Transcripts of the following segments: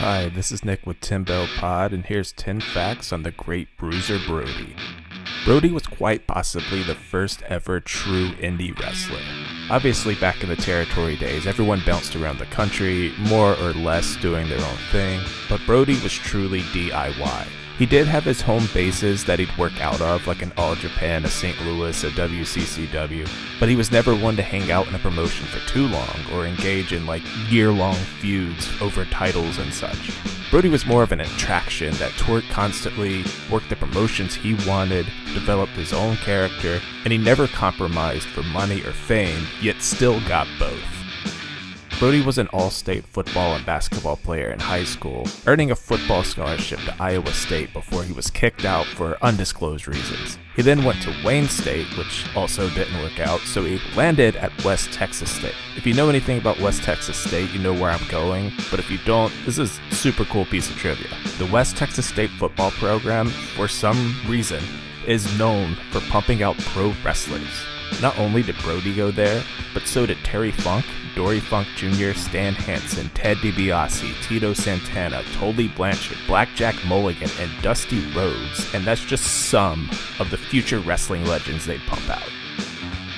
Hi, this is Nick with 10 Bell Pod, and here's 10 facts on the great Bruiser Brody. Brody was quite possibly the first ever true indie wrestler. Obviously, back in the territory days, everyone bounced around the country, more or less doing their own thing, but Brody was truly DIY. He did have his home bases that he'd work out of, like an All Japan, a St. Louis, a WCCW, but he was never one to hang out in a promotion for too long or engage in like year long feuds over titles and such. Brody was more of an attraction that toured constantly, worked the promotions he wanted, developed his own character, and he never compromised for money or fame, yet still got both. Brody was an all state football and basketball player in high school, earning a football scholarship to Iowa State before he was kicked out for undisclosed reasons. He then went to Wayne State, which also didn't work out, so he landed at West Texas State. If you know anything about West Texas State, you know where I'm going, but if you don't, this is a super cool piece of trivia. The West Texas State football program, for some reason, is known for pumping out pro wrestlers. Not only did Brody go there, but so did Terry Funk, Dory Funk Jr., Stan Hansen, Ted DiBiase, Tito Santana, Tully Blanchard, Blackjack Mulligan, and Dusty Rhodes, and that's just some of the future wrestling legends they'd pump out.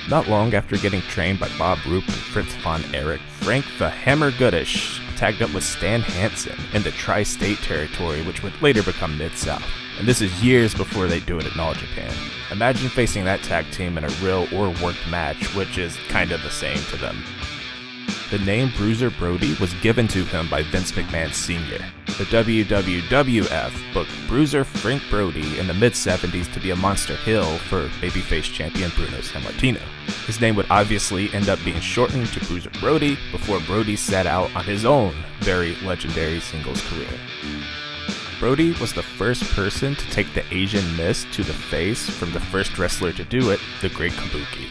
Not long after getting trained by Bob Roop and Fritz von Erich, Frank the Hammer Goodish tagged up with Stan Hansen in the Tri State territory, which would later become Mid South. And this is years before they do it in All Japan. Imagine facing that tag team in a real or worked match, which is kind of the same to them. The name Bruiser Brody was given to him by Vince McMahon Sr. The WWWF booked Bruiser Frank Brody in the mid 70s to be a monster heel for babyface champion Bruno Sammartino. His name would obviously end up being shortened to Bruiser Brody before Brody set out on his own very legendary singles career. Brody was the first person to take the Asian mist to the face from the first wrestler to do it, the Great Kabuki.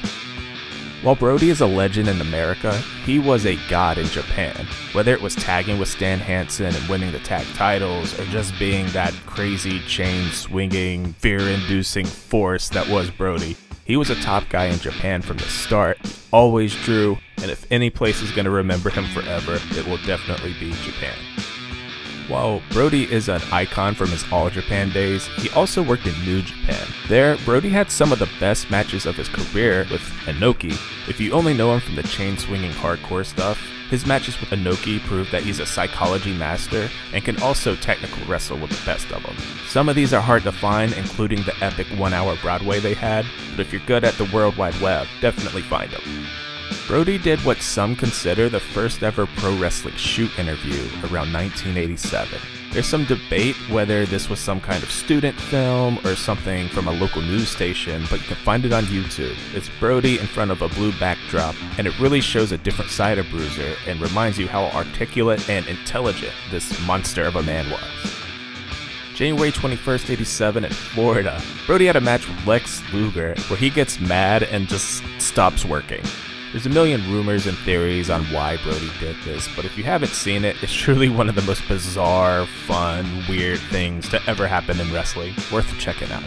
While Brody is a legend in America, he was a god in Japan. Whether it was tagging with Stan Hansen and winning the tag titles, or just being that crazy chain swinging, fear inducing force that was Brody, he was a top guy in Japan from the start, always drew, and if any place is going to remember him forever, it will definitely be Japan. While Brody is an icon from his All Japan days, he also worked in New Japan. There, Brody had some of the best matches of his career with Inoki. If you only know him from the chain swinging hardcore stuff, his matches with Inoki prove that he's a psychology master and can also technical wrestle with the best of them. Some of these are hard to find, including the epic one hour Broadway they had, but if you're good at the World Wide Web, definitely find them. Brody did what some consider the first ever pro wrestling shoot interview around 1987. There's some debate whether this was some kind of student film or something from a local news station, but you can find it on YouTube. It's Brody in front of a blue backdrop, and it really shows a different side of Bruiser and reminds you how articulate and intelligent this monster of a man was. January 21st, 87 in Florida, Brody had a match with Lex Luger where he gets mad and just stops working. There's a million rumors and theories on why Brody did this, but if you haven't seen it, it's truly one of the most bizarre, fun, weird things to ever happen in wrestling. Worth checking out.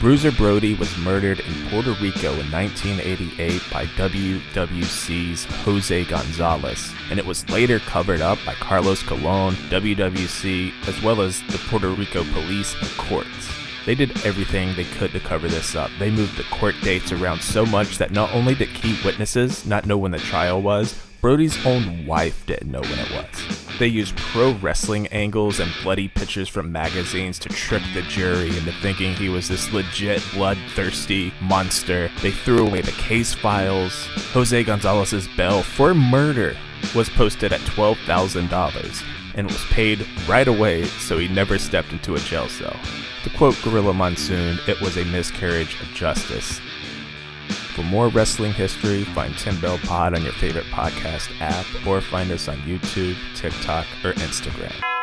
Bruiser Brody was murdered in Puerto Rico in 1988 by WWC's Jose Gonzalez, and it was later covered up by Carlos Colon, WWC, as well as the Puerto Rico police and courts. They did everything they could to cover this up. They moved the court dates around so much that not only did key witnesses not know when the trial was, Brody's own wife didn't know when it was. They used pro wrestling angles and bloody pictures from magazines to trick the jury into thinking he was this legit bloodthirsty monster. They threw away the case files. Jose Gonzalez's bail for murder was posted at $12,000 and was paid right away so he never stepped into a jail cell. To quote Gorilla Monsoon, it was a miscarriage of justice. For more wrestling history, find 10 Bell Pod on your favorite podcast app or find us on YouTube, TikTok, or Instagram.